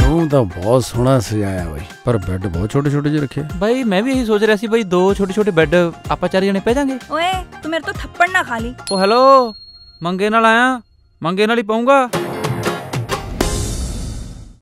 Room ਤਾਂ ਬਹੁਤ ਸੋਹਣਾ ਸਜਾਇਆ ਬਾਈ ਪਰ ਬੈੱਡ ਬਹੁਤ ਛੋਟੇ ਛੋਟੇ ਜਿਹੇ ਰੱਖੇ। ਬਾਈ ਮੈਂ ਵੀ ਇਹੀ ਸੋਚ ਰਿਹਾ ਸੀ ਬਾਈ ਦੋ ਛੋਟੇ ਛੋਟੇ ਬੈੱਡ ਆਪਾਂ ਚਾਰ ਜਣੇ ਪੈ ਜਾਾਂਗੇ। ਓਏ ਤੂੰ ਮੇਰੇ ਤੋਂ ਥੱਪੜ ਨਾ ਖਾ ਲਈ। ਉਹ ਹੈਲੋ ਮੰਗੇ ਨਾਲ ਆਇਆ ਮੰਗੇ ਨਾਲ ਹੀ ਪਾਉਂਗਾ